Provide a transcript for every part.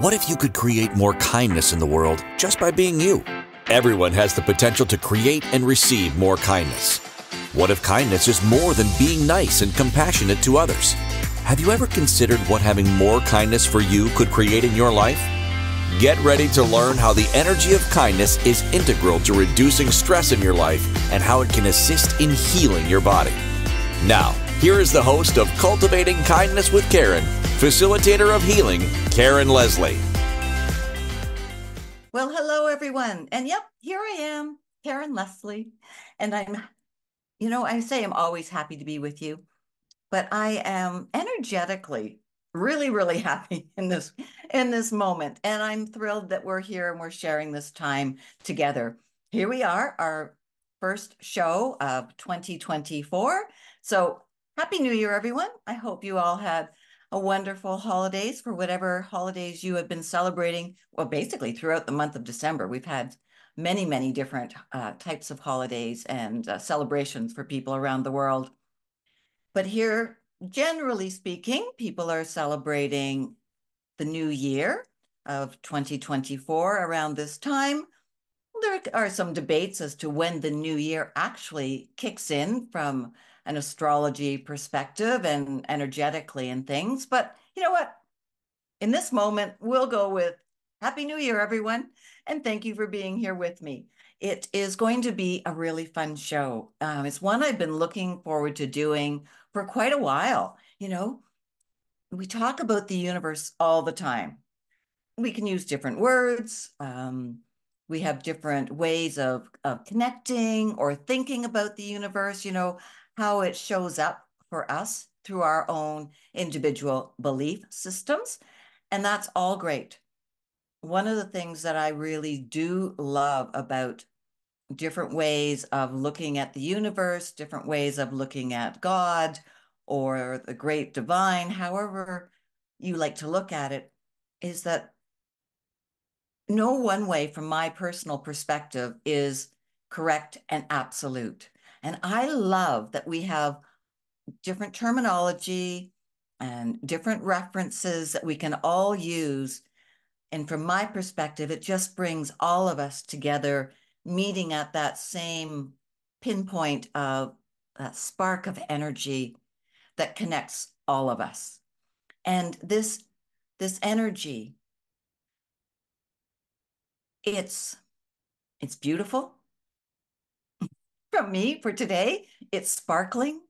What if you could create more kindness in the world just by being you? Everyone has the potential to create and receive more kindness. What if kindness is more than being nice and compassionate to others? Have you ever considered what having more kindness for you could create in your life? Get ready to learn how the energy of kindness is integral to reducing stress in your life and how it can assist in healing your body. Now, here is the host of Cultivating Kindness with Karen, facilitator of healing, Karen Leslie. Well, hello, everyone. And yep, here I am, Karen Leslie. And I'm, you know, I say I'm always happy to be with you, but I am energetically really, really happy in this in this moment. And I'm thrilled that we're here and we're sharing this time together. Here we are, our first show of 2024. So happy new year, everyone. I hope you all had a wonderful holidays for whatever holidays you have been celebrating. Well, basically throughout the month of December, we've had many, many different uh, types of holidays and uh, celebrations for people around the world. But here, generally speaking, people are celebrating the new year of 2024 around this time. There are some debates as to when the new year actually kicks in from an astrology perspective and energetically and things. But you know what? In this moment, we'll go with Happy New Year, everyone. And thank you for being here with me. It is going to be a really fun show. Um, it's one I've been looking forward to doing for quite a while. You know, we talk about the universe all the time. We can use different words. Um, we have different ways of, of connecting or thinking about the universe. You know, how it shows up for us through our own individual belief systems. And that's all great. One of the things that I really do love about different ways of looking at the universe, different ways of looking at God or the great divine, however you like to look at it, is that no one way, from my personal perspective, is correct and absolute. And I love that we have different terminology and different references that we can all use. And from my perspective, it just brings all of us together, meeting at that same pinpoint of that spark of energy that connects all of us. And this, this energy, it's, it's beautiful from me for today. It's sparkling,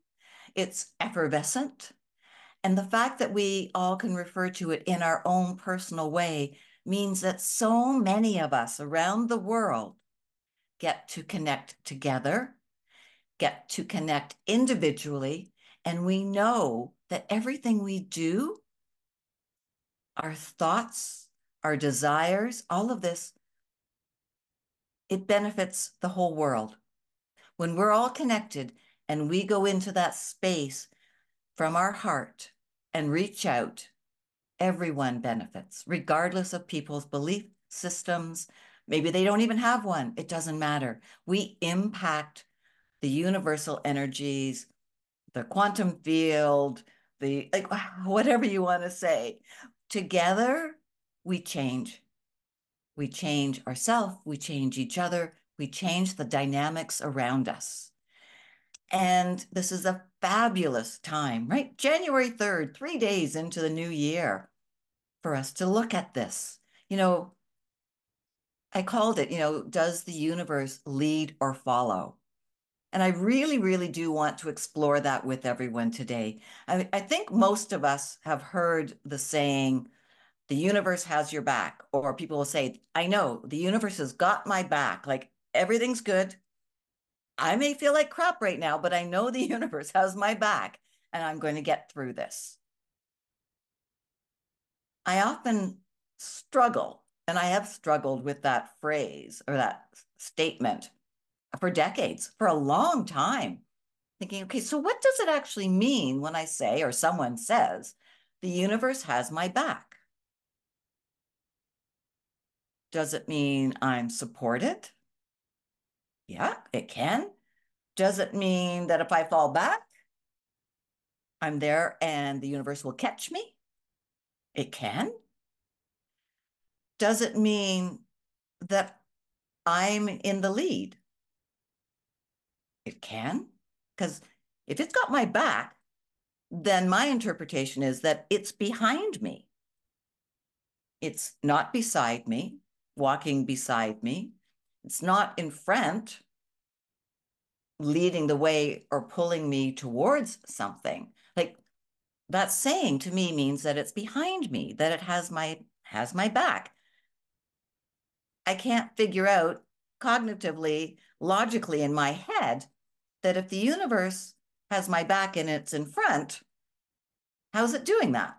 it's effervescent. And the fact that we all can refer to it in our own personal way means that so many of us around the world get to connect together, get to connect individually, and we know that everything we do, our thoughts, our desires, all of this, it benefits the whole world when we're all connected and we go into that space from our heart and reach out, everyone benefits, regardless of people's belief systems. Maybe they don't even have one. It doesn't matter. We impact the universal energies, the quantum field, the like whatever you want to say. Together, we change. We change ourselves, we change each other, we change the dynamics around us. And this is a fabulous time, right? January 3rd, three days into the new year, for us to look at this. You know, I called it, you know, does the universe lead or follow? And I really, really do want to explore that with everyone today. I, I think most of us have heard the saying, the universe has your back, or people will say, I know the universe has got my back. Like everything's good. I may feel like crap right now, but I know the universe has my back and I'm going to get through this. I often struggle, and I have struggled with that phrase or that statement for decades, for a long time, thinking, okay, so what does it actually mean when I say, or someone says, the universe has my back? Does it mean I'm supported? Yeah, it can. Does it mean that if I fall back, I'm there and the universe will catch me? It can. does it mean that I'm in the lead? It can, because if it's got my back, then my interpretation is that it's behind me. It's not beside me, walking beside me. It's not in front, leading the way or pulling me towards something. Like that saying to me means that it's behind me, that it has my has my back. I can't figure out cognitively, logically in my head that if the universe has my back and it's in front, how's it doing that?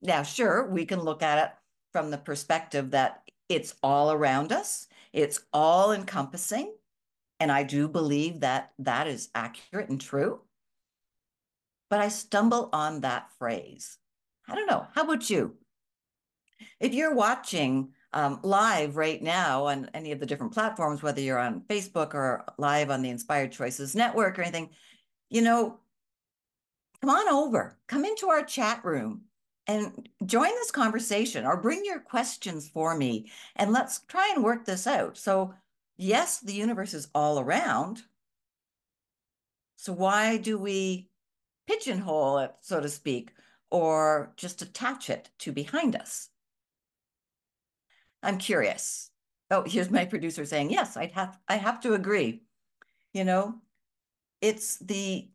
Now, sure, we can look at it from the perspective that it's all around us, it's all encompassing. And I do believe that that is accurate and true. But I stumble on that phrase. I don't know. How about you? If you're watching um, live right now on any of the different platforms, whether you're on Facebook or live on the Inspired Choices Network or anything, you know, come on over, come into our chat room and join this conversation or bring your questions for me and let's try and work this out. So, yes, the universe is all around. So, why do we pigeonhole it, so to speak, or just attach it to behind us? I'm curious. Oh, here's my producer saying, yes, I'd have I have to agree. You know, it's the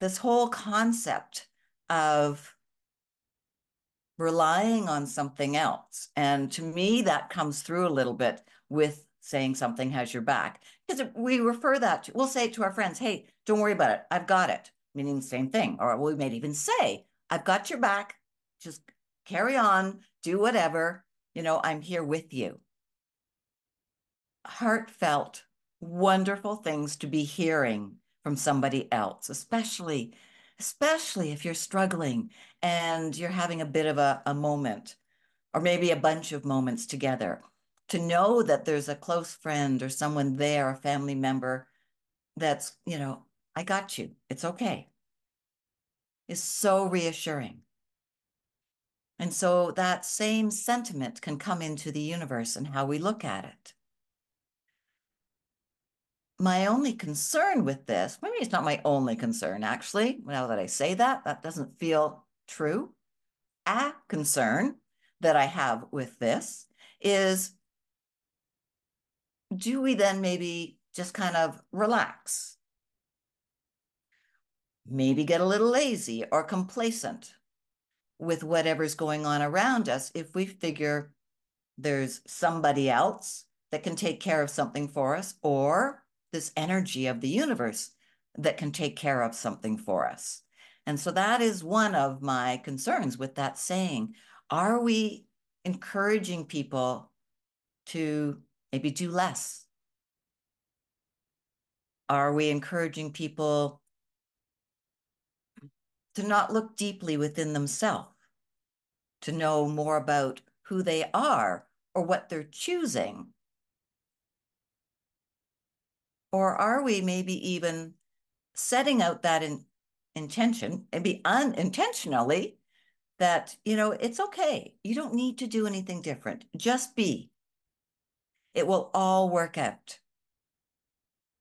this whole concept of relying on something else. And to me, that comes through a little bit with saying something has your back. Because we refer that to, we'll say to our friends, hey, don't worry about it. I've got it, meaning the same thing. Or we may even say, I've got your back. Just carry on, do whatever. You know, I'm here with you. Heartfelt, wonderful things to be hearing from somebody else, especially especially if you're struggling and you're having a bit of a, a moment or maybe a bunch of moments together. To know that there's a close friend or someone there, a family member that's, you know, I got you. It's okay. Is so reassuring. And so that same sentiment can come into the universe and how we look at it my only concern with this, maybe it's not my only concern, actually. Now that I say that, that doesn't feel true. A concern that I have with this is do we then maybe just kind of relax? Maybe get a little lazy or complacent with whatever's going on around us if we figure there's somebody else that can take care of something for us, or this energy of the universe that can take care of something for us. And so that is one of my concerns with that saying. Are we encouraging people to maybe do less? Are we encouraging people to not look deeply within themselves, to know more about who they are or what they're choosing or are we maybe even setting out that in, intention and be unintentionally that, you know, it's okay. You don't need to do anything different. Just be. It will all work out.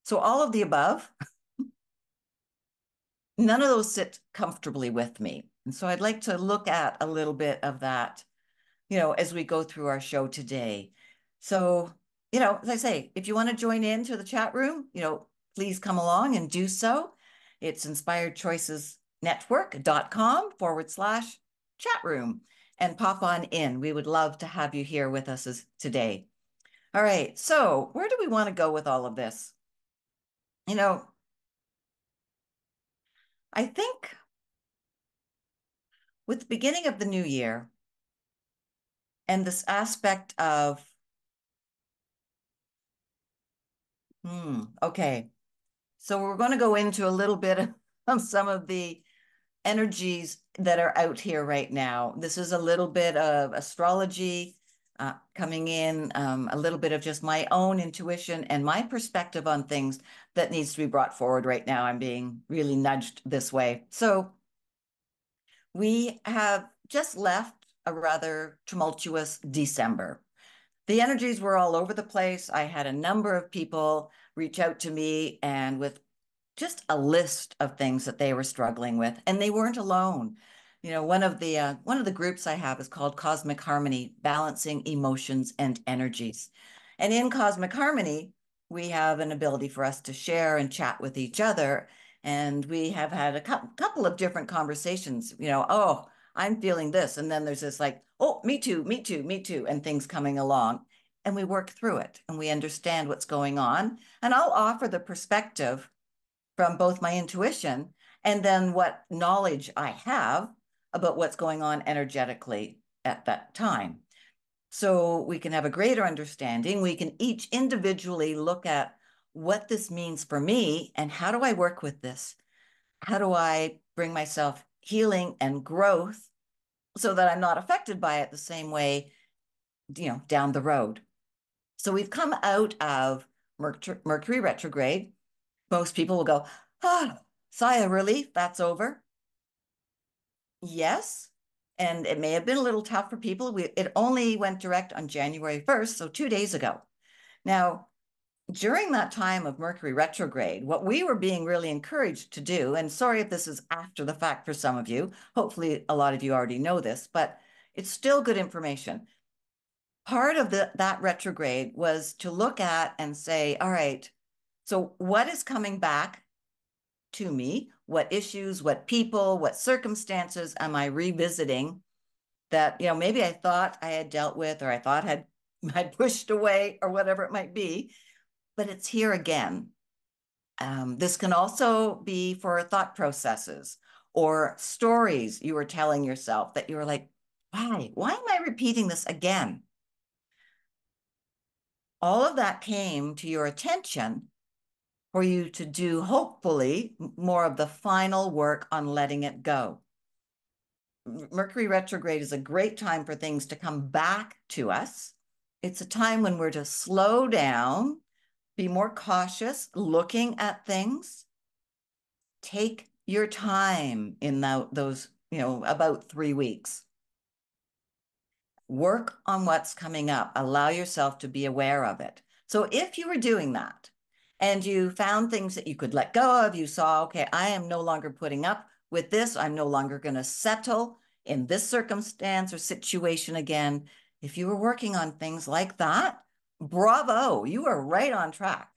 So, all of the above, none of those sit comfortably with me. And so, I'd like to look at a little bit of that, you know, as we go through our show today. So, you know, as I say, if you want to join in to the chat room, you know, please come along and do so. It's inspiredchoicesnetwork.com forward slash chat room and pop on in. We would love to have you here with us as, today. All right. So, where do we want to go with all of this? You know, I think with the beginning of the new year and this aspect of Hmm, okay. So we're going to go into a little bit of some of the energies that are out here right now. This is a little bit of astrology uh, coming in, um, a little bit of just my own intuition and my perspective on things that needs to be brought forward right now. I'm being really nudged this way. So we have just left a rather tumultuous December. The energies were all over the place. I had a number of people reach out to me and with just a list of things that they were struggling with, and they weren't alone. You know, one of the uh, one of the groups I have is called Cosmic Harmony: Balancing Emotions and Energies. And in Cosmic Harmony, we have an ability for us to share and chat with each other. And we have had a couple of different conversations, you know, oh, I'm feeling this. And then there's this like, me too, me too, me too, and things coming along. And we work through it and we understand what's going on. And I'll offer the perspective from both my intuition and then what knowledge I have about what's going on energetically at that time. So we can have a greater understanding. We can each individually look at what this means for me and how do I work with this? How do I bring myself healing and growth so that I'm not affected by it the same way, you know, down the road. So we've come out of Mercury retrograde. Most people will go, ah, sigh of relief, that's over. Yes. And it may have been a little tough for people. We, it only went direct on January 1st, so two days ago. Now, during that time of Mercury retrograde, what we were being really encouraged to do, and sorry if this is after the fact for some of you, hopefully a lot of you already know this, but it's still good information. Part of the, that retrograde was to look at and say, all right, so what is coming back to me? What issues, what people, what circumstances am I revisiting that, you know, maybe I thought I had dealt with or I thought had I pushed away or whatever it might be but it's here again. Um, this can also be for thought processes or stories you were telling yourself that you were like, why? Why am I repeating this again? All of that came to your attention for you to do, hopefully, more of the final work on letting it go. Mercury retrograde is a great time for things to come back to us. It's a time when we're to slow down be more cautious looking at things. Take your time in that, those, you know, about three weeks. Work on what's coming up. Allow yourself to be aware of it. So if you were doing that and you found things that you could let go of, you saw, okay, I am no longer putting up with this. I'm no longer going to settle in this circumstance or situation again. If you were working on things like that, bravo, you are right on track.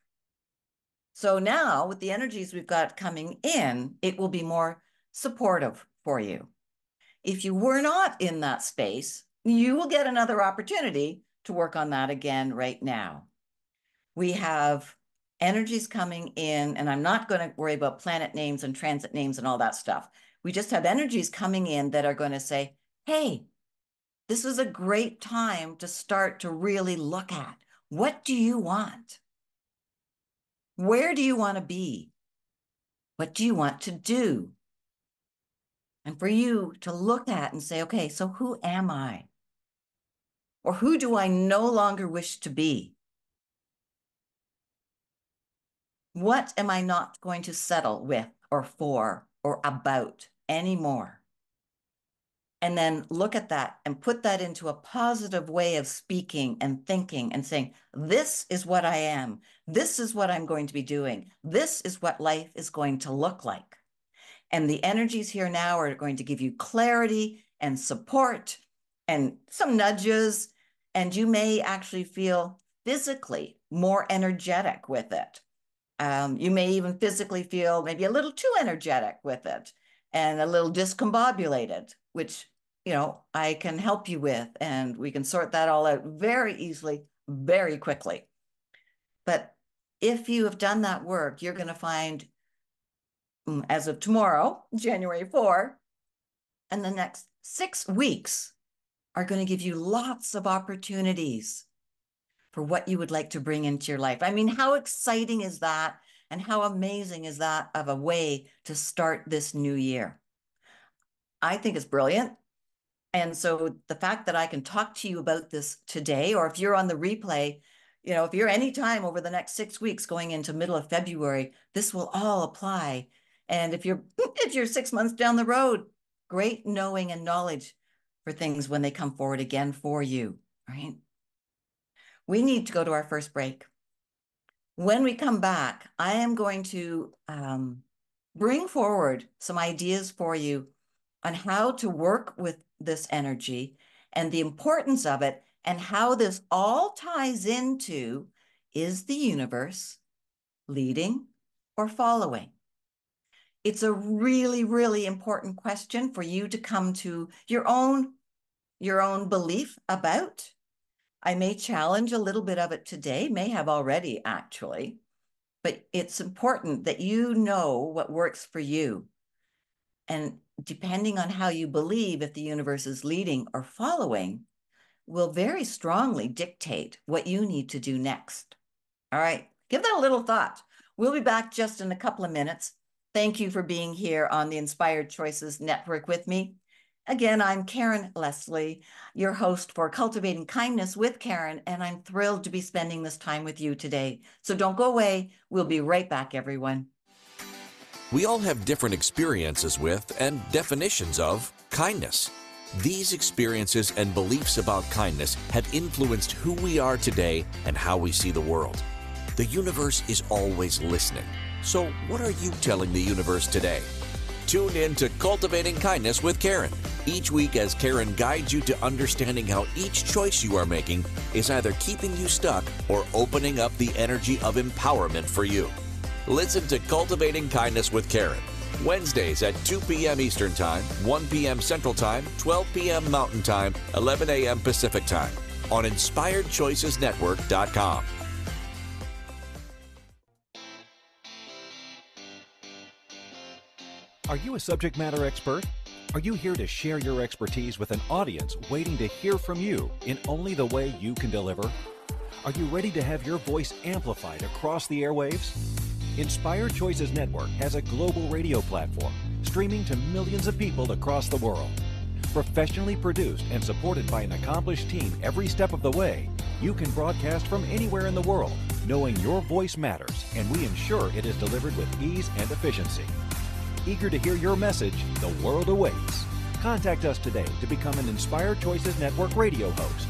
So now with the energies we've got coming in, it will be more supportive for you. If you were not in that space, you will get another opportunity to work on that again right now. We have energies coming in, and I'm not going to worry about planet names and transit names and all that stuff. We just have energies coming in that are going to say, hey, this is a great time to start to really look at what do you want? Where do you want to be? What do you want to do? And for you to look at and say, okay, so who am I? Or who do I no longer wish to be? What am I not going to settle with or for or about anymore? And then look at that and put that into a positive way of speaking and thinking and saying, This is what I am. This is what I'm going to be doing. This is what life is going to look like. And the energies here now are going to give you clarity and support and some nudges. And you may actually feel physically more energetic with it. Um, you may even physically feel maybe a little too energetic with it and a little discombobulated, which you know I can help you with, and we can sort that all out very easily, very quickly. But if you have done that work, you're going to find, mm, as of tomorrow, January 4, and the next six weeks are going to give you lots of opportunities for what you would like to bring into your life. I mean, how exciting is that? And how amazing is that of a way to start this new year? I think it's brilliant. And so the fact that I can talk to you about this today, or if you're on the replay, you know, if you're anytime over the next six weeks going into middle of February, this will all apply. And if you're if you're six months down the road, great knowing and knowledge for things when they come forward again for you, right? we need to go to our first break. When we come back, I am going to um, bring forward some ideas for you on how to work with this energy and the importance of it and how this all ties into is the universe leading or following? It's a really, really important question for you to come to your own your own belief about. I may challenge a little bit of it today, may have already actually, but it's important that you know what works for you. And depending on how you believe if the universe is leading or following, will very strongly dictate what you need to do next. All right, give that a little thought. We'll be back just in a couple of minutes. Thank you for being here on the Inspired Choices Network with me. Again, I'm Karen Leslie, your host for Cultivating Kindness with Karen, and I'm thrilled to be spending this time with you today. So don't go away. We'll be right back, everyone. We all have different experiences with and definitions of kindness. These experiences and beliefs about kindness have influenced who we are today and how we see the world. The universe is always listening. So, what are you telling the universe today? Tune in to Cultivating Kindness with Karen each week as Karen guides you to understanding how each choice you are making is either keeping you stuck or opening up the energy of empowerment for you. Listen to Cultivating Kindness with Karen Wednesdays at 2 p.m. Eastern Time, 1 p.m. Central Time, 12 p.m. Mountain Time, 11 a.m. Pacific Time on InspiredChoicesNetwork.com. Are you a subject matter expert? Are you here to share your expertise with an audience waiting to hear from you in only the way you can deliver? Are you ready to have your voice amplified across the airwaves? Inspired Choices Network has a global radio platform streaming to millions of people across the world. Professionally produced and supported by an accomplished team every step of the way, you can broadcast from anywhere in the world, knowing your voice matters, and we ensure it is delivered with ease and efficiency. Eager to hear your message, the world awaits. Contact us today to become an Inspired Choices Network radio host.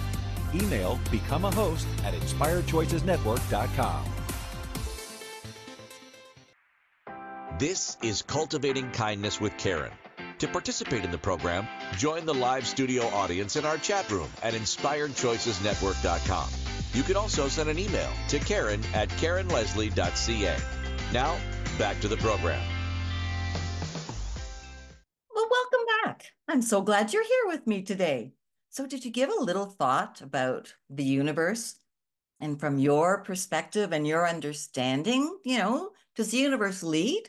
Email become a host at inspiredchoicesnetwork.com. This is Cultivating Kindness with Karen. To participate in the program, join the live studio audience in our chat room at inspiredchoicesnetwork.com. You can also send an email to Karen at KarenLeslie.ca. Now, back to the program. Well, welcome back. I'm so glad you're here with me today. So, did you give a little thought about the universe? And from your perspective and your understanding, you know, does the universe lead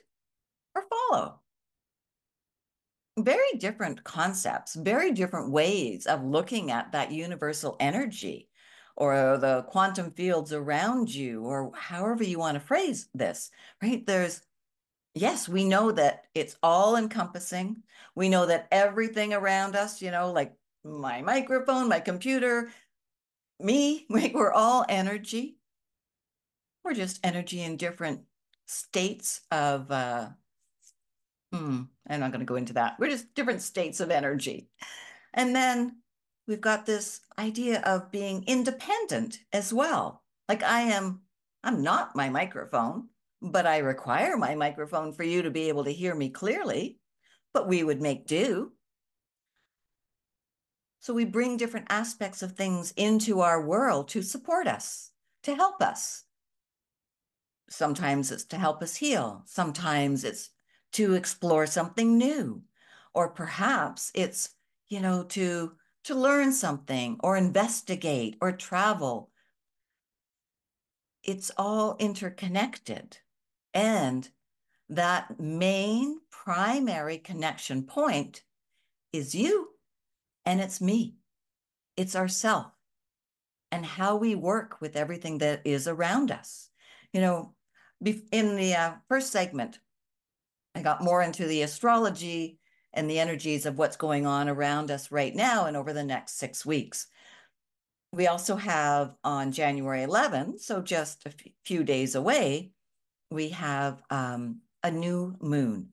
or follow. Very different concepts, very different ways of looking at that universal energy or the quantum fields around you, or however you want to phrase this, right? There's, yes, we know that it's all encompassing. We know that everything around us, you know, like my microphone, my computer, me, we're all energy. We're just energy in different states of uh, Hmm, I'm not going to go into that. We're just different states of energy. And then we've got this idea of being independent as well. Like I am, I'm not my microphone, but I require my microphone for you to be able to hear me clearly, but we would make do. So we bring different aspects of things into our world to support us, to help us. Sometimes it's to help us heal. Sometimes it's to explore something new. Or perhaps it's you know to to learn something or investigate or travel. It's all interconnected. And that main primary connection point is you. And it's me. It's ourself. And how we work with everything that is around us. You know in the uh, first segment I got more into the astrology and the energies of what's going on around us right now and over the next six weeks. We also have on January 11, so just a few days away, we have um, a new moon.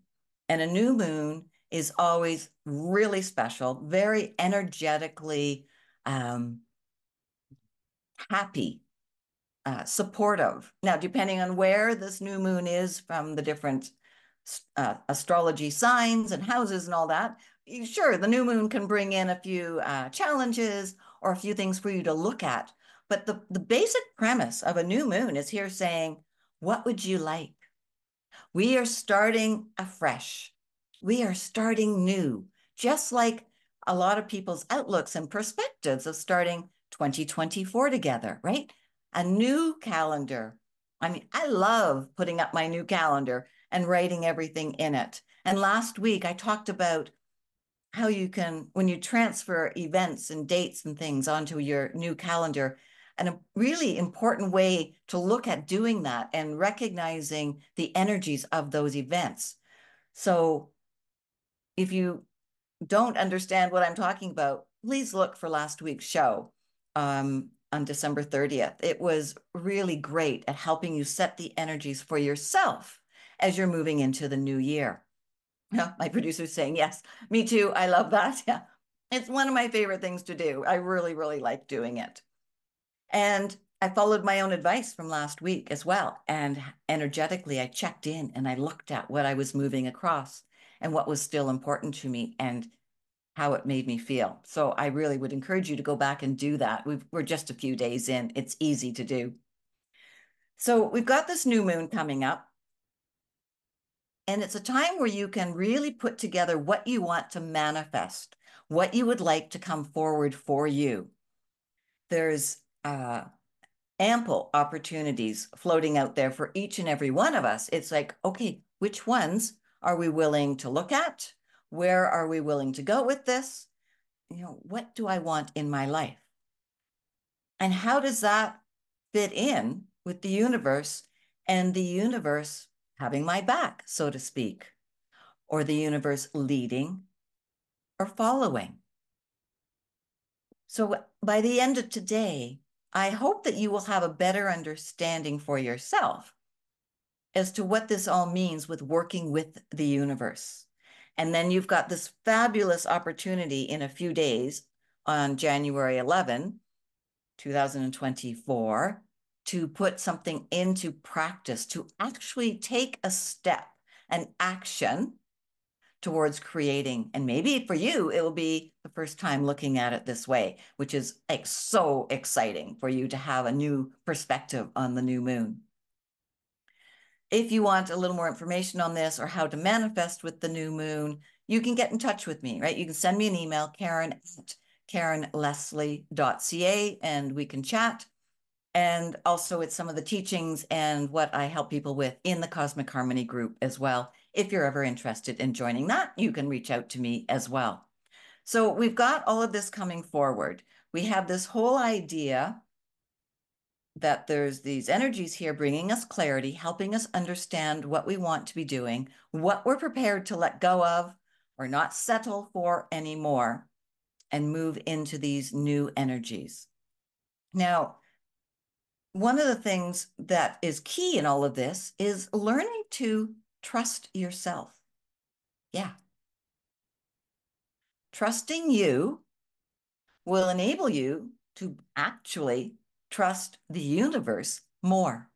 And a new moon is always really special, very energetically um, happy uh, supportive. Now, depending on where this new moon is from the different uh, astrology signs and houses and all that, sure, the new moon can bring in a few uh, challenges or a few things for you to look at. But the, the basic premise of a new moon is here saying, what would you like? We are starting afresh. We are starting new, just like a lot of people's outlooks and perspectives of starting 2024 together, right? A new calendar. I mean, I love putting up my new calendar and writing everything in it. And last week I talked about how you can, when you transfer events and dates and things onto your new calendar, and a really important way to look at doing that and recognizing the energies of those events. So if you don't understand what I'm talking about, please look for last week's show um, on December 30th. It was really great at helping you set the energies for yourself as you're moving into the new year. Yeah, my producer's saying, yes, me too. I love that. Yeah. It's one of my favorite things to do. I really, really like doing it. And I followed my own advice from last week as well. And energetically, I checked in and I looked at what I was moving across and what was still important to me and how it made me feel. So I really would encourage you to go back and do that. we are just a few days in, it's easy to do. So we've got this new moon coming up. And it's a time where you can really put together what you want to manifest, what you would like to come forward for you. There's uh, ample opportunities floating out there for each and every one of us. It's like, okay, which ones are we willing to look at? Where are we willing to go with this? You know, what do I want in my life? And how does that fit in with the universe and the universe having my back, so to speak, or the universe leading or following. So by the end of today, I hope that you will have a better understanding for yourself as to what this all means with working with the universe. And then you've got this fabulous opportunity in a few days on January 11, 2024, to put something into practice, to actually take a step, an action towards creating. And maybe for you, it will be the first time looking at it this way, which is like so exciting for you to have a new perspective on the new moon. If you want a little more information on this or how to manifest with the new moon, you can get in touch with me, right? You can send me an email, Karen at karenleslie.ca, and we can chat and also it's some of the teachings and what I help people with in the Cosmic Harmony group as well. If you're ever interested in joining that, you can reach out to me as well. So we've got all of this coming forward. We have this whole idea that there's these energies here bringing us clarity, helping us understand what we want to be doing, what we're prepared to let go of or not settle for anymore, and move into these new energies. Now, one of the things that is key in all of this is learning to trust yourself. Yeah. Trusting you will enable you to actually trust the universe more.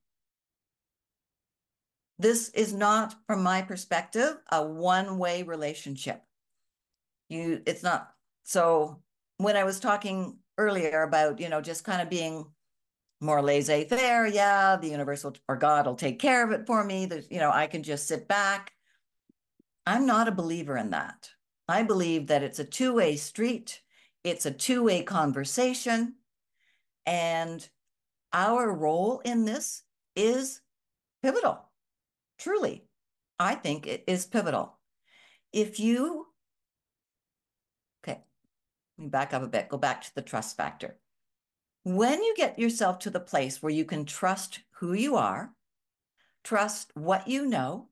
This is not, from my perspective, a one-way relationship. You, it's not. So when I was talking earlier about, you know, just kind of being more laissez-faire. Yeah, the universe or God will take care of it for me. There's, you know, I can just sit back. I'm not a believer in that. I believe that it's a two-way street. It's a two-way conversation. And our role in this is pivotal. Truly, I think it is pivotal. If you, okay, let me back up a bit, go back to the trust factor. When you get yourself to the place where you can trust who you are, trust what you know,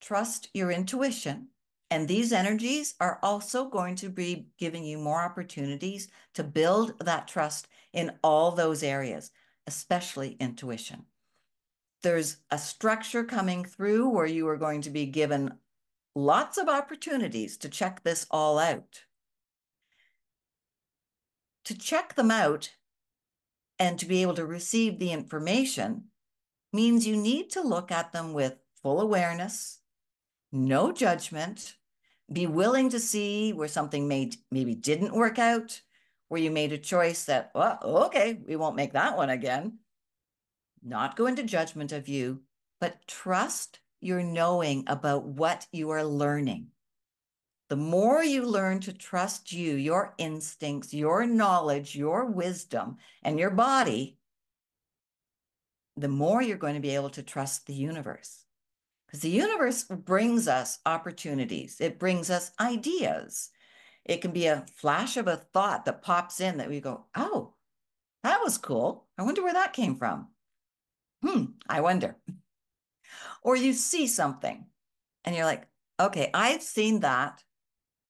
trust your intuition, and these energies are also going to be giving you more opportunities to build that trust in all those areas, especially intuition. There's a structure coming through where you are going to be given lots of opportunities to check this all out to check them out, and to be able to receive the information means you need to look at them with full awareness, no judgment, be willing to see where something may, maybe didn't work out, where you made a choice that, well, okay, we won't make that one again. Not go into judgment of you, but trust your knowing about what you are learning. The more you learn to trust you, your instincts, your knowledge, your wisdom, and your body, the more you're going to be able to trust the universe. Because the universe brings us opportunities, it brings us ideas. It can be a flash of a thought that pops in that we go, oh, that was cool. I wonder where that came from. Hmm, I wonder. Or you see something and you're like, okay, I've seen that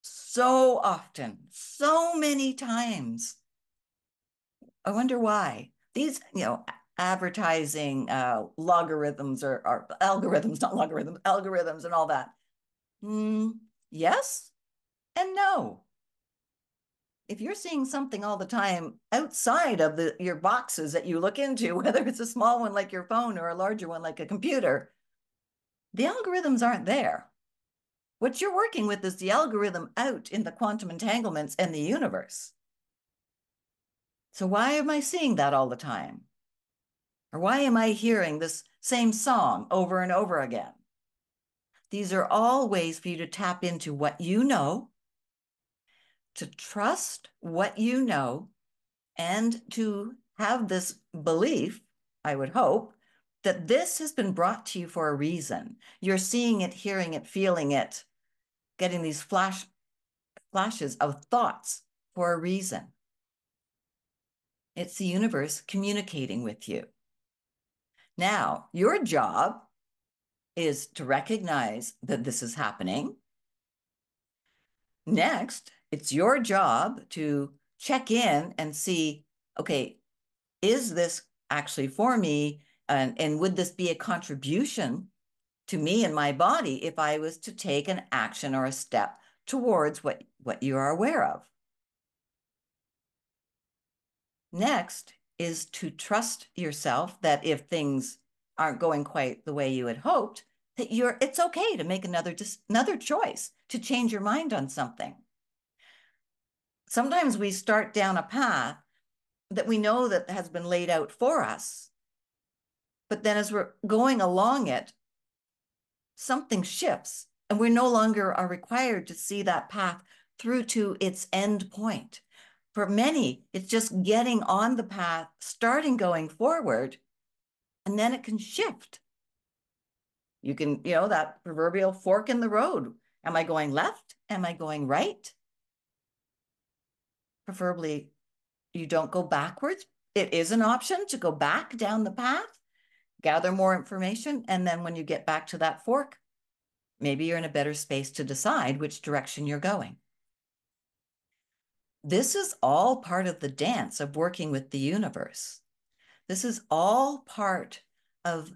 so often, so many times. I wonder why. These, you know, advertising uh, logarithms or, or, algorithms, not logarithms, algorithms and all that. Mm, yes and no. If you're seeing something all the time outside of the your boxes that you look into, whether it's a small one like your phone or a larger one like a computer, the algorithms aren't there. What you're working with is the algorithm out in the quantum entanglements and the universe. So why am I seeing that all the time? Or why am I hearing this same song over and over again? These are all ways for you to tap into what you know, to trust what you know, and to have this belief, I would hope, that this has been brought to you for a reason. You're seeing it, hearing it, feeling it, getting these flash flashes of thoughts for a reason. It's the universe communicating with you. Now, your job is to recognize that this is happening. Next, it's your job to check in and see okay, is this actually for me? And, and would this be a contribution to me and my body if I was to take an action or a step towards what, what you are aware of? Next, is to trust yourself that if things aren't going quite the way you had hoped, that you're it's okay to make another just another choice to change your mind on something. Sometimes we start down a path that we know that has been laid out for us. But then as we're going along it, something shifts and we no longer are required to see that path through to its end point for many, it's just getting on the path, starting going forward, and then it can shift. You can, you know, that proverbial fork in the road. Am I going left? Am I going right? Preferably, you don't go backwards. It is an option to go back down the path, gather more information, and then when you get back to that fork, maybe you're in a better space to decide which direction you're going. This is all part of the dance of working with the universe. This is all part of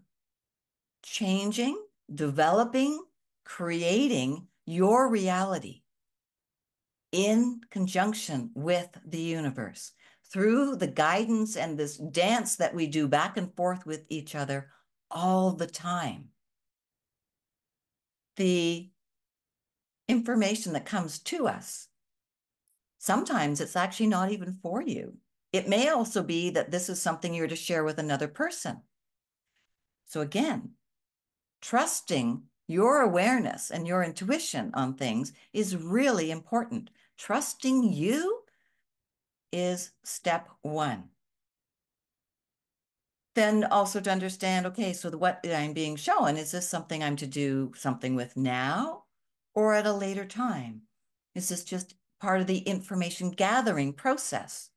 changing, developing, creating your reality in conjunction with the universe through the guidance and this dance that we do back and forth with each other all the time. The information that comes to us Sometimes it's actually not even for you. It may also be that this is something you're to share with another person. So again, trusting your awareness and your intuition on things is really important. Trusting you is step one. Then also to understand, okay, so what I'm being shown, is this something I'm to do something with now or at a later time? Is this just part of the information gathering process,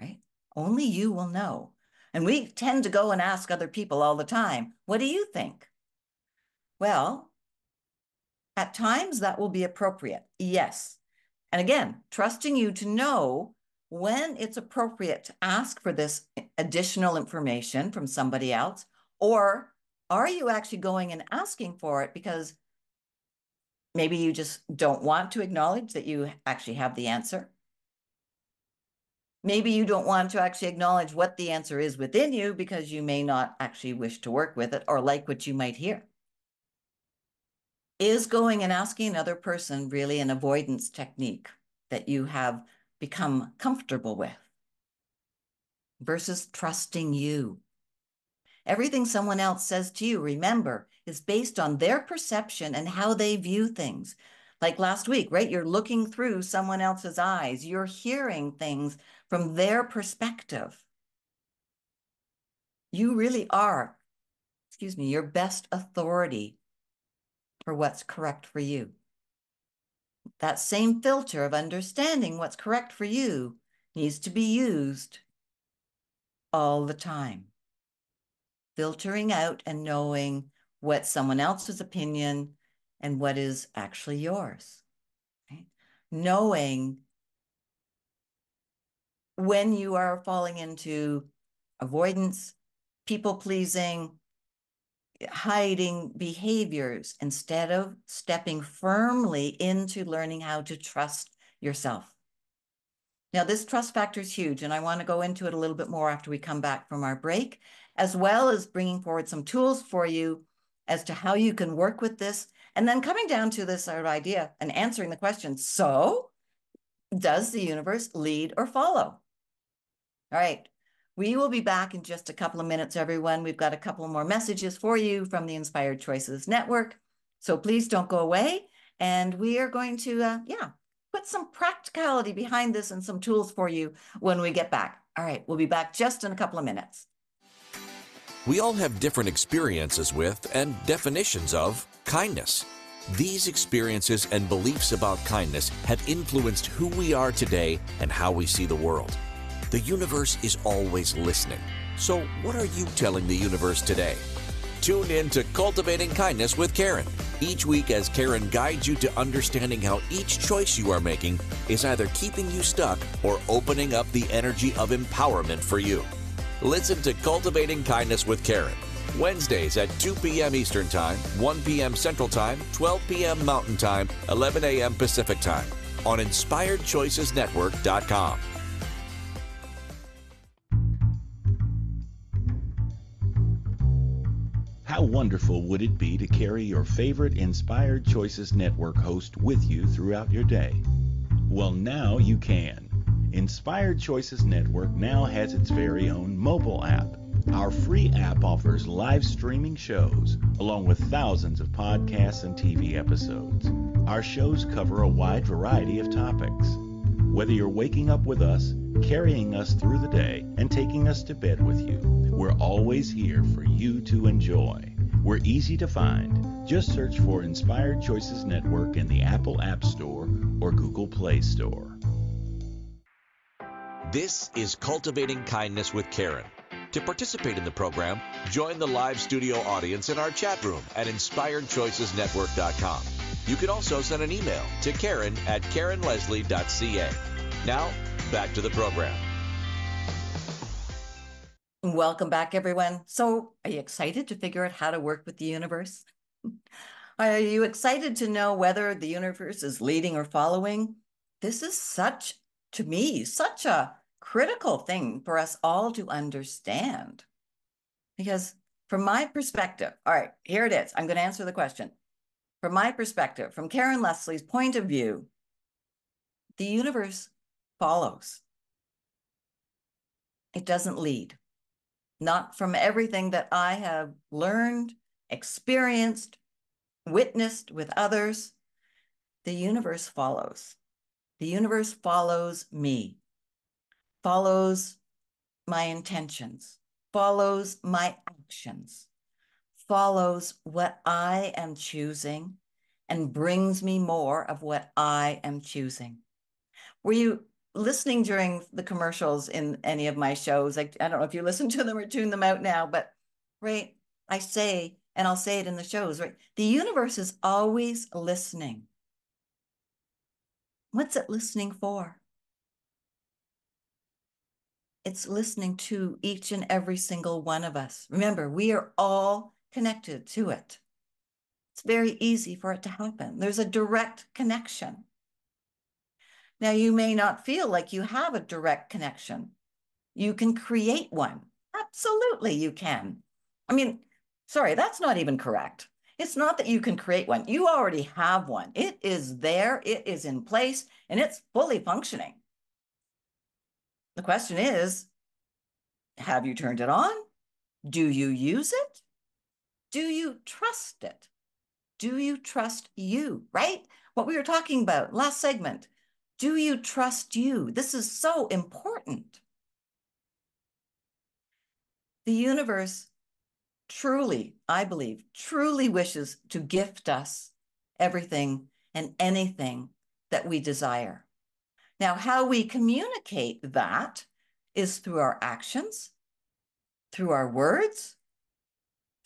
right? Only you will know. And we tend to go and ask other people all the time, what do you think? Well, at times that will be appropriate, yes. And again, trusting you to know when it's appropriate to ask for this additional information from somebody else, or are you actually going and asking for it because maybe you just don't want to acknowledge that you actually have the answer. Maybe you don't want to actually acknowledge what the answer is within you because you may not actually wish to work with it or like what you might hear. Is going and asking another person really an avoidance technique that you have become comfortable with versus trusting you? Everything someone else says to you, remember, is based on their perception and how they view things. Like last week, right? You're looking through someone else's eyes, you're hearing things from their perspective. You really are, excuse me, your best authority for what's correct for you. That same filter of understanding what's correct for you needs to be used all the time filtering out and knowing what someone else's opinion and what is actually yours. Right? Knowing when you are falling into avoidance, people pleasing, hiding behaviors instead of stepping firmly into learning how to trust yourself. Now, this trust factor is huge, and I want to go into it a little bit more after we come back from our break as well as bringing forward some tools for you as to how you can work with this. And then coming down to this idea and answering the question so, does the universe lead or follow? All right. We will be back in just a couple of minutes, everyone. We've got a couple more messages for you from the Inspired Choices Network. So please don't go away. And we are going to, uh, yeah, put some practicality behind this and some tools for you when we get back. All right. We'll be back just in a couple of minutes. We all have different experiences with and definitions of kindness. These experiences and beliefs about kindness have influenced who we are today and how we see the world. The universe is always listening. So, what are you telling the universe today? Tune in to Cultivating Kindness with Karen each week as Karen guides you to understanding how each choice you are making is either keeping you stuck or opening up the energy of empowerment for you. Listen to Cultivating Kindness with Karen. Wednesdays at 2 p.m. Eastern Time, 1 p.m. Central Time, 12 p.m. Mountain Time, 11 a.m. Pacific Time on InspiredChoicesNetwork.com. How wonderful would it be to carry your favorite Inspired Choices Network host with you throughout your day? Well, now you can. Inspired Choices Network now has its very own mobile app. Our free app offers live streaming shows, along with thousands of podcasts and TV episodes. Our shows cover a wide variety of topics. Whether you're waking up with us, carrying us through the day, and taking us to bed with you, we're always here for you to enjoy. We're easy to find. Just search for Inspired Choices Network in the Apple App Store or Google Play Store. This is Cultivating Kindness with Karen. To participate in the program, join the live studio audience in our chat room at inspiredchoicesnetwork.com. You can also send an email to Karen at KarenLeslie.ca. Now, back to the program. Welcome back, everyone. So, are you excited to figure out how to work with the universe? Are you excited to know whether the universe is leading or following? This is such, to me, such a critical thing for us all to understand. Because from my perspective, all right, here it is. I'm going to answer the question. From my perspective, from Karen Leslie's point of view, the universe follows. It doesn't lead. Not from everything that I have learned, experienced, witnessed with others. The universe follows. The universe follows me follows my intentions, follows my actions, follows what I am choosing, and brings me more of what I am choosing. Were you listening during the commercials in any of my shows? I, I don't know if you listen to them or tune them out now, but right, I say, and I'll say it in the shows, right? The universe is always listening. What's it listening for? it's listening to each and every single one of us. Remember, we are all connected to it. It's very easy for it to happen. There's a direct connection. Now, you may not feel like you have a direct connection. You can create one. Absolutely, you can. I mean, sorry, that's not even correct. It's not that you can create one. You already have one. It is there, it is in place, and it's fully functioning. The question is have you turned it on? Do you use it? Do you trust it? Do you trust you, right? What we were talking about last segment. Do you trust you? This is so important. The universe truly, I believe, truly wishes to gift us everything and anything that we desire. Now, how we communicate that is through our actions, through our words,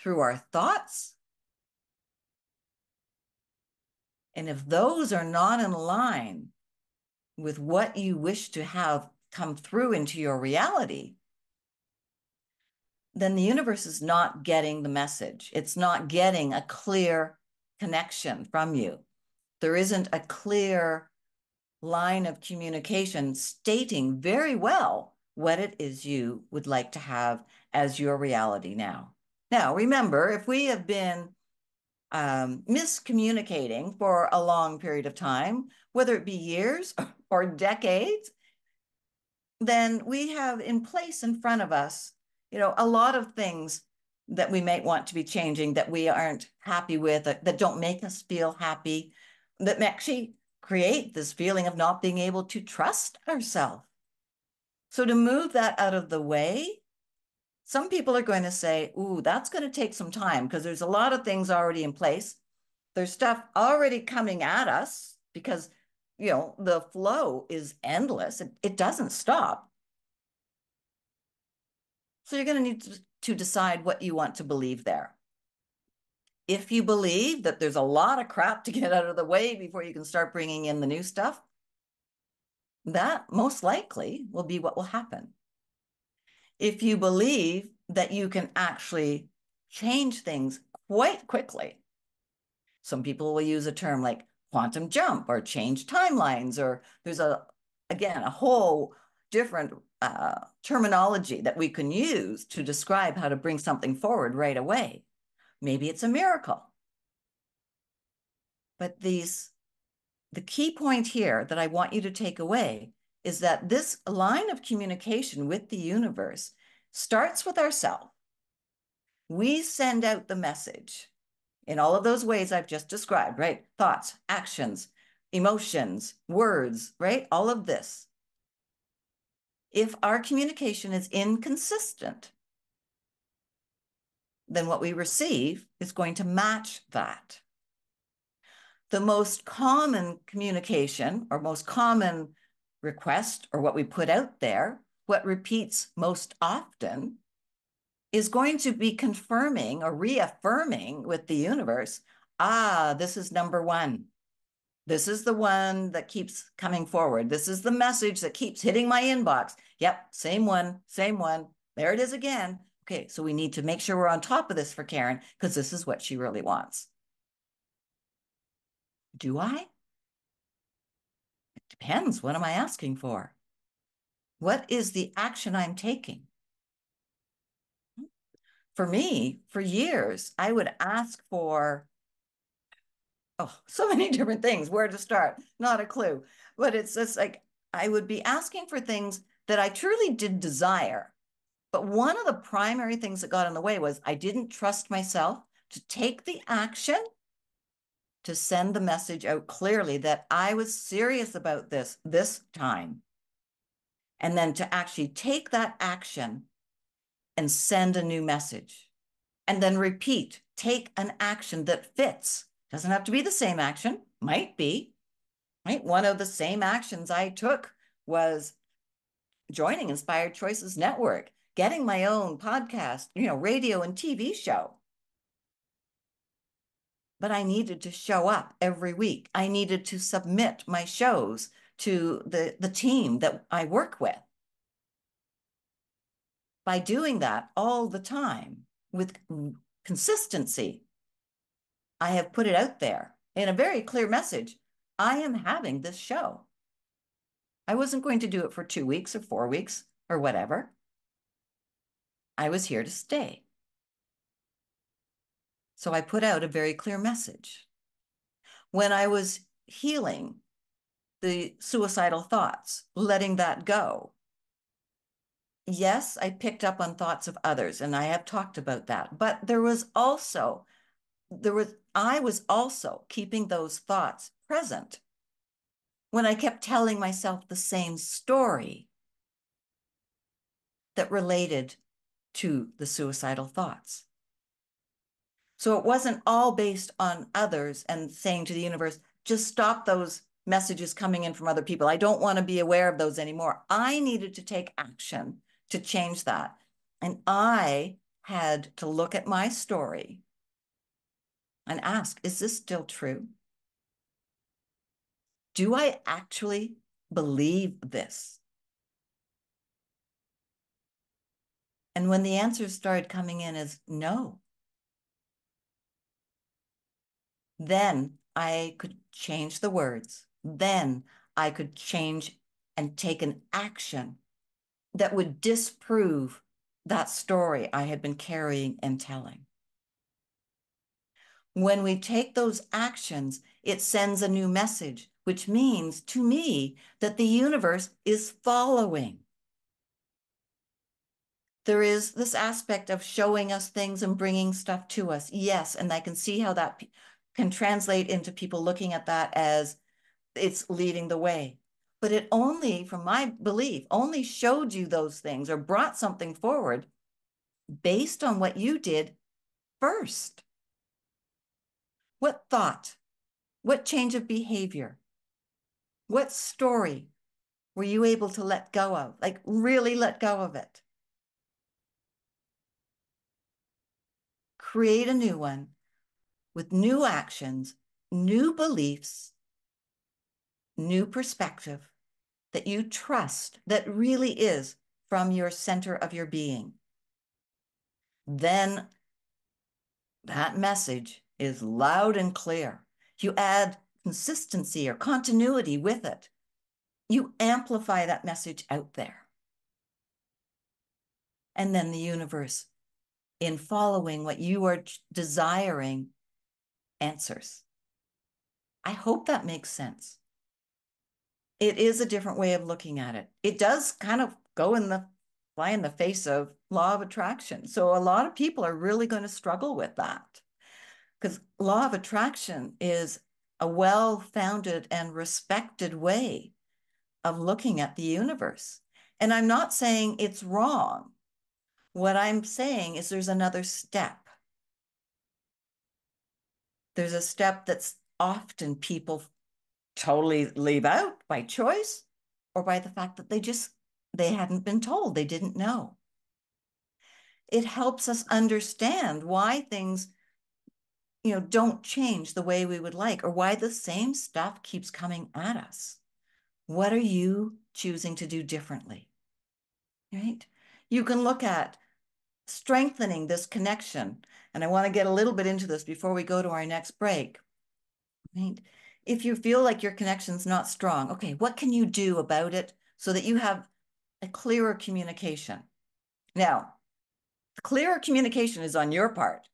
through our thoughts. And if those are not in line with what you wish to have come through into your reality, then the universe is not getting the message. It's not getting a clear connection from you. There isn't a clear line of communication stating very well what it is you would like to have as your reality now. Now, remember, if we have been um, miscommunicating for a long period of time, whether it be years or decades, then we have in place in front of us, you know, a lot of things that we might want to be changing that we aren't happy with, that don't make us feel happy, that actually create this feeling of not being able to trust ourselves. So to move that out of the way, some people are going to say, ooh, that's going to take some time because there's a lot of things already in place. There's stuff already coming at us because, you know, the flow is endless. It, it doesn't stop. So you're going to need to, to decide what you want to believe there. If you believe that there's a lot of crap to get out of the way before you can start bringing in the new stuff, that most likely will be what will happen. If you believe that you can actually change things quite quickly, some people will use a term like quantum jump or change timelines, or there's a, again, a whole different uh, terminology that we can use to describe how to bring something forward right away. Maybe it's a miracle. But these the key point here that I want you to take away is that this line of communication with the universe starts with ourselves. We send out the message in all of those ways I've just described, right? Thoughts, actions, emotions, words, right? All of this. If our communication is inconsistent, then what we receive is going to match that the most common communication or most common request or what we put out there, what repeats most often, is going to be confirming or reaffirming with the universe ah, this is number one. This is the one that keeps coming forward. This is the message that keeps hitting my inbox. Yep, same one, same one. There it is again. Okay, so we need to make sure we're on top of this for Karen because this is what she really wants. Do I? It depends. What am I asking for? What is the action I'm taking? For me, for years, I would ask for, oh, so many different things. Where to start? Not a clue. But it's just like I would be asking for things that I truly did desire. But one of the primary things that got in the way was I didn't trust myself to take the action to send the message out clearly that I was serious about this this time. And then to actually take that action and send a new message. And then repeat, take an action that fits. Doesn't have to be the same action, might be. Right? One of the same actions I took was joining Inspired Choices Network, getting my own podcast, you know, radio and TV show but I needed to show up every week. I needed to submit my shows to the, the team that I work with. By doing that all the time with consistency, I have put it out there in a very clear message. I am having this show. I wasn't going to do it for two weeks or four weeks or whatever. I was here to stay. So I put out a very clear message. When I was healing the suicidal thoughts, letting that go, yes, I picked up on thoughts of others and I have talked about that, but there was also, there was, I was also keeping those thoughts present when I kept telling myself the same story that related to the suicidal thoughts. So it wasn't all based on others and saying to the universe, just stop those messages coming in from other people. I don't want to be aware of those anymore. I needed to take action to change that. And I had to look at my story and ask, is this still true? Do I actually believe this? And when the answers started coming in as no, then I could change the words. Then I could change and take an action that would disprove that story I had been carrying and telling. When we take those actions, it sends a new message, which means to me that the universe is following there is this aspect of showing us things and bringing stuff to us. Yes, and I can see how that can translate into people looking at that as it's leading the way. But it only, from my belief, only showed you those things or brought something forward based on what you did first. What thought? What change of behavior? What story were you able to let go of? Like, really let go of it? create a new one with new actions, new beliefs, new perspective that you trust that really is from your center of your being. Then that message is loud and clear. You add consistency or continuity with it. You amplify that message out there. And then the universe in following what you are desiring answers. I hope that makes sense. It is a different way of looking at it. It does kind of go in the fly in the face of law of attraction. So a lot of people are really going to struggle with that because law of attraction is a well-founded and respected way of looking at the universe. And I'm not saying it's wrong. What I'm saying is there's another step. There's a step that's often people totally leave out by choice or by the fact that they just they hadn't been told, they didn't know. It helps us understand why things you know don't change the way we would like or why the same stuff keeps coming at us. What are you choosing to do differently? Right? You can look at strengthening this connection. And I want to get a little bit into this before we go to our next break. Right? If you feel like your connection's not strong, okay, what can you do about it so that you have a clearer communication? Now, clearer communication is on your part.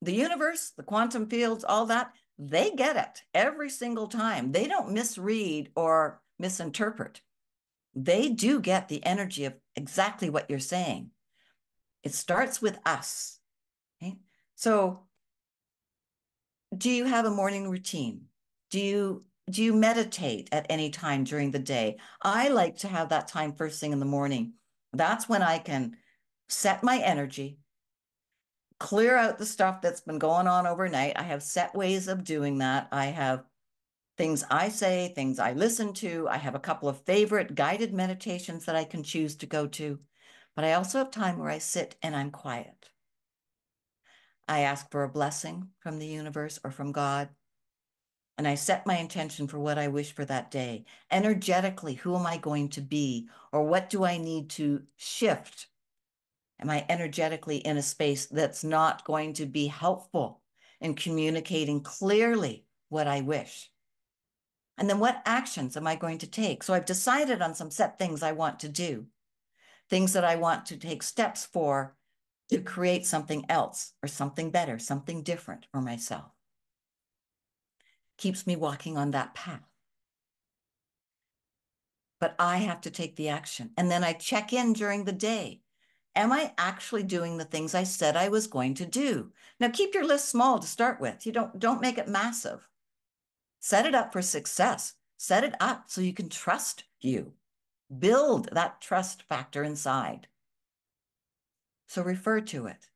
The universe, the quantum fields, all that, they get it every single time. They don't misread or misinterpret. They do get the energy of exactly what you're saying. It starts with us. Okay? So do you have a morning routine? Do you do you meditate at any time during the day? I like to have that time first thing in the morning. That's when I can set my energy, clear out the stuff that's been going on overnight. I have set ways of doing that. I have things I say, things I listen to. I have a couple of favorite guided meditations that I can choose to go to. But I also have time where I sit and I'm quiet. I ask for a blessing from the universe or from God. And I set my intention for what I wish for that day. Energetically, who am I going to be? Or what do I need to shift? Am I energetically in a space that's not going to be helpful in communicating clearly what I wish? And then what actions am I going to take? So I've decided on some set things I want to do, things that I want to take steps for to create something else or something better, something different for myself. Keeps me walking on that path. But I have to take the action. And then I check in during the day. Am I actually doing the things I said I was going to do? Now keep your list small to start with. You don't don't make it massive. Set it up for success. Set it up so you can trust you. Build that trust factor inside. So refer to it.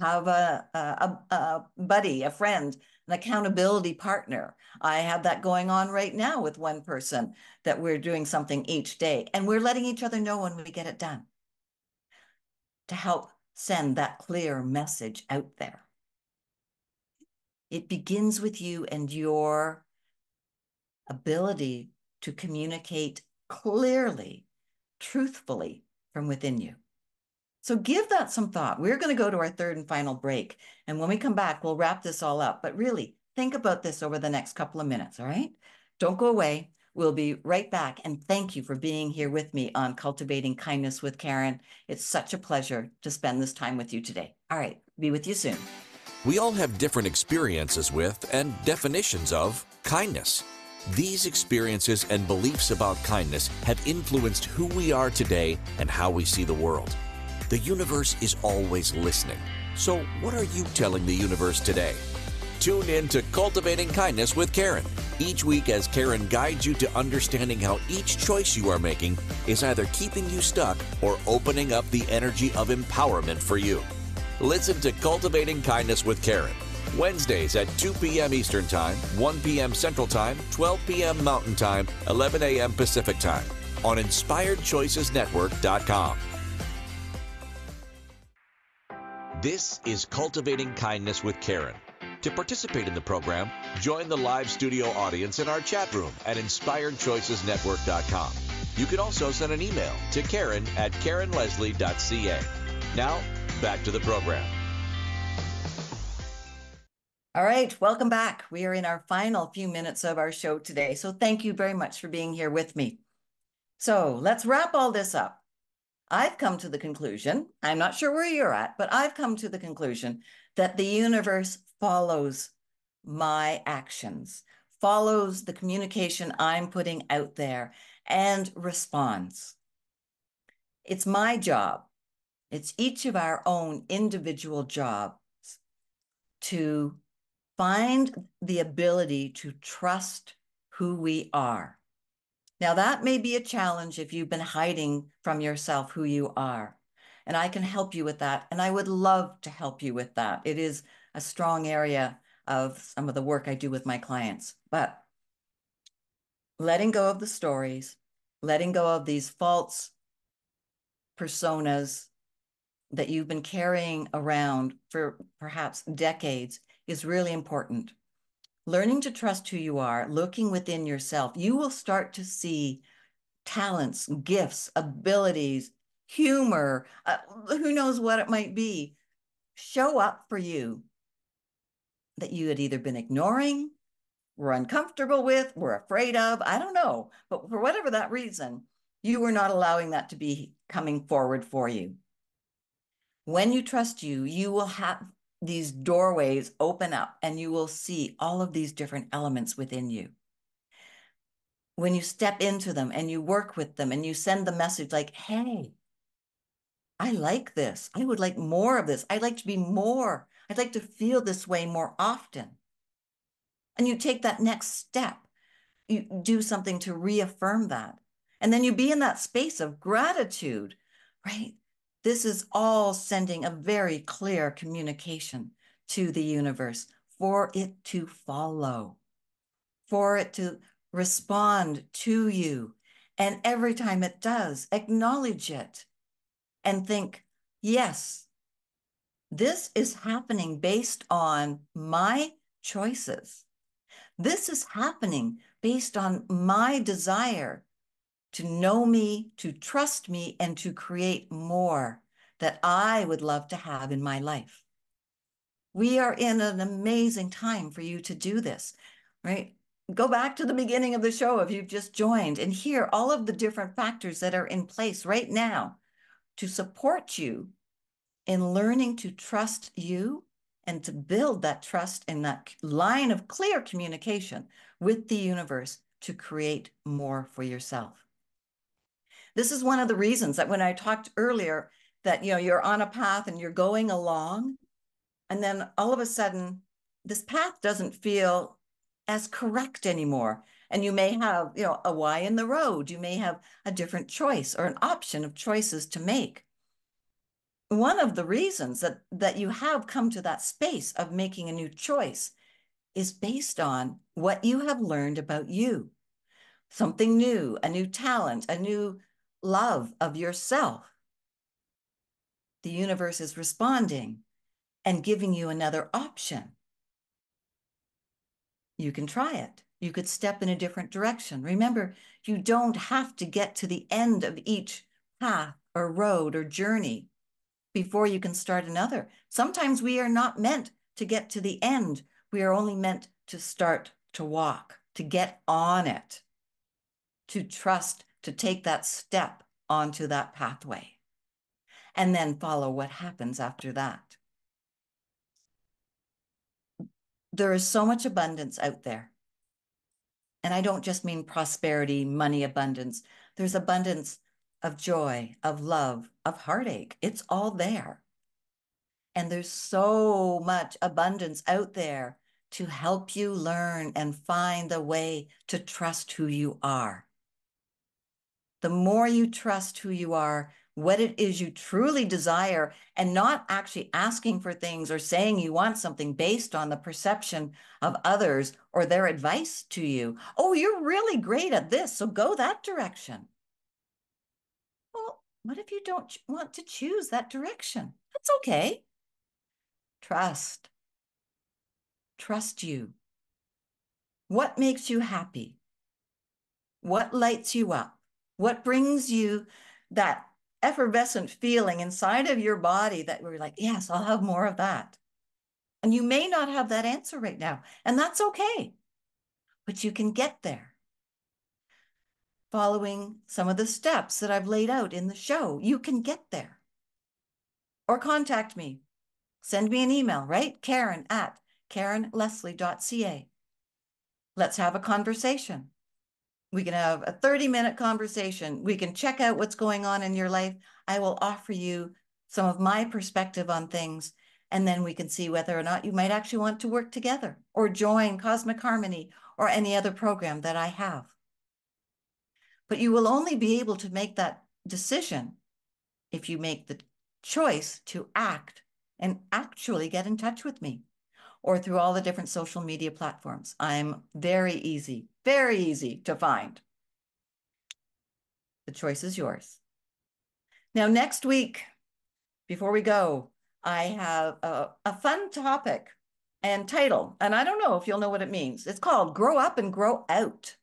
Have a, a, a, buddy, a friend, an accountability partner. I have that going on right now with one person that we're doing something each day and we're letting each other know when we get it done to help send that clear message out there. It begins with you and your ability to communicate clearly, truthfully from within you. So give that some thought. We're going to go to our third and final break. And when we come back, we'll wrap this all up. But really, think about this over the next couple of minutes, all right? Don't go away. We'll be right back. And thank you for being here with me on Cultivating Kindness with Karen. It's such a pleasure to spend this time with you today. All right, be with you soon. We all have different experiences with and definitions of kindness. These experiences and beliefs about kindness have influenced who we are today and how we see the world. The universe is always listening. So, what are you telling the universe today? Tune in to Cultivating Kindness with Karen each week as Karen guides you to understanding how each choice you are making is either keeping you stuck or opening up the energy of empowerment for you. Listen to Cultivating Kindness with Karen. Wednesdays at 2 p.m. Eastern Time, 1 p.m. Central Time, 12 p.m. Mountain Time, 11 a.m. Pacific Time on InspiredChoicesNetwork.com. This is Cultivating Kindness with Karen. To participate in the program, join the live studio audience in our chat room at InspiredChoicesNetwork.com. You can also send an email to Karen at KarenLeslie.ca. Now, back to the program. All right, welcome back. We are in our final few minutes of our show today. So thank you very much for being here with me. So let's wrap all this up. I've come to the conclusion, I'm not sure where you're at, but I've come to the conclusion that the universe follows my actions, follows the communication I'm putting out there, and responds. It's my job it's each of our own individual jobs to find the ability to trust who we are. Now, that may be a challenge if you've been hiding from yourself who you are. And I can help you with that. And I would love to help you with that. It is a strong area of some of the work I do with my clients. But letting go of the stories, letting go of these false personas, that you've been carrying around for perhaps decades is really important. Learning to trust who you are, looking within yourself, you will start to see talents, gifts, abilities, humor, uh, who knows what it might be, show up for you that you had either been ignoring, were uncomfortable with, were afraid of, I don't know. But for whatever that reason, you were not allowing that to be coming forward for you when you trust you, you will have these doorways open up and you will see all of these different elements within you. When you step into them and you work with them and you send the message like, hey, I like this. I would like more of this. I'd like to be more. I'd like to feel this way more often. And you take that next step. You do something to reaffirm that. And then you be in that space of gratitude, right? This is all sending a very clear communication to the universe for it to follow, for it to respond to you. And every time it does, acknowledge it and think, yes, this is happening based on my choices. This is happening based on my desire to know me, to trust me, and to create more that I would love to have in my life. We are in an amazing time for you to do this, right? go back to the beginning of the show if you've just joined and hear all of the different factors that are in place right now to support you in learning to trust you and to build that trust and that line of clear communication with the universe to create more for yourself. This is one of the reasons that when I talked earlier that you know you're on a path and you're going along and then all of a sudden this path doesn't feel as correct anymore. And you may have you know a y in the road. You may have a different choice or an option of choices to make. One of the reasons that that you have come to that space of making a new choice is based on what you have learned about you. Something new a new talent a new love of yourself the universe is responding and giving you another option you can try it you could step in a different direction remember you don't have to get to the end of each path or road or journey before you can start another. Sometimes we are not meant to get to the end. We are only meant to start to walk, to get on it, to trust, to take that step onto that pathway, and then follow what happens after that. There is so much abundance out there. And I don't just mean prosperity, money abundance. There's abundance of joy, of love, of heartache. It's all there. And there's so much abundance out there to help you learn and find the way to trust who you are. The more you trust who you are, what it is you truly desire, and not actually asking for things or saying you want something based on the perception of others or their advice to you. Oh, you're really great at this, so go that direction. Well, what if you don't want to choose that direction? That's okay. Trust. Trust you. What makes you happy? What lights you up? What brings you that effervescent feeling inside of your body that we're like, yes, I'll have more of that. And you may not have that answer right now, and that's okay. But you can get there following some of the steps that I've laid out in the show. You can get there. Or contact me. Send me an email, right? Karen at karenleslie.ca. Let's have a conversation. We can have a 30 minute conversation. We can check out what's going on in your life. I will offer you some of my perspective on things, and then we can see whether or not you might actually want to work together or join Cosmic Harmony or any other program that I have. But you will only be able to make that decision if you make the choice to act and actually get in touch with me or through all the different social media platforms. I'm very easy, very easy to find. The choice is yours. Now, next week, before we go, I have a, a fun topic and title, and I don't know if you'll know what it means. It's called Grow Up and Grow Out.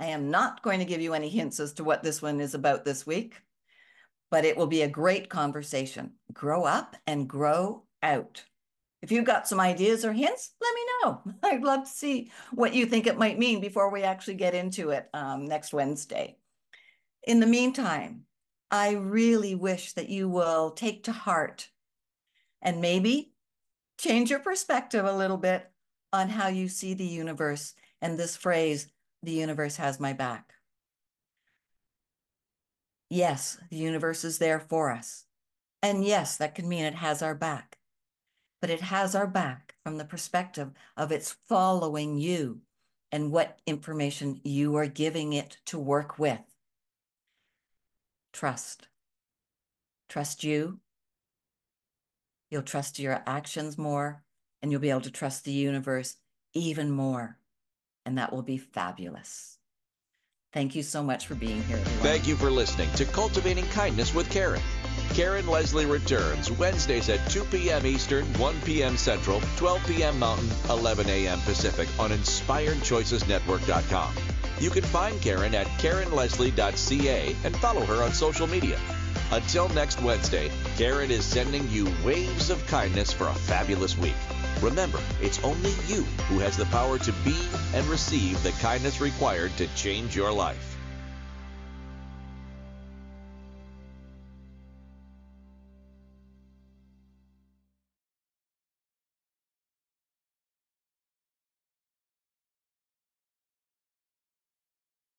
I am not going to give you any hints as to what this one is about this week, but it will be a great conversation. Grow up and grow out. If you've got some ideas or hints, let me know. I'd love to see what you think it might mean before we actually get into it um, next Wednesday. In the meantime, I really wish that you will take to heart and maybe change your perspective a little bit on how you see the universe and this phrase, the universe has my back. Yes, the universe is there for us. And yes, that could mean it has our back. But it has our back from the perspective of it's following you and what information you are giving it to work with. Trust. Trust you. You'll trust your actions more, and you'll be able to trust the universe even more and that will be fabulous. Thank you so much for being here. Thank you for listening to Cultivating Kindness with Karen. Karen Leslie returns Wednesdays at 2 p.m. Eastern, 1 p.m. Central, 12 p.m. Mountain, 11 a.m. Pacific on InspiredChoicesNetwork.com. You can find Karen at KarenLeslie.ca and follow her on social media. Until next Wednesday, Karen is sending you waves of kindness for a fabulous week. Remember, it's only you who has the power to be and receive the kindness required to change your life.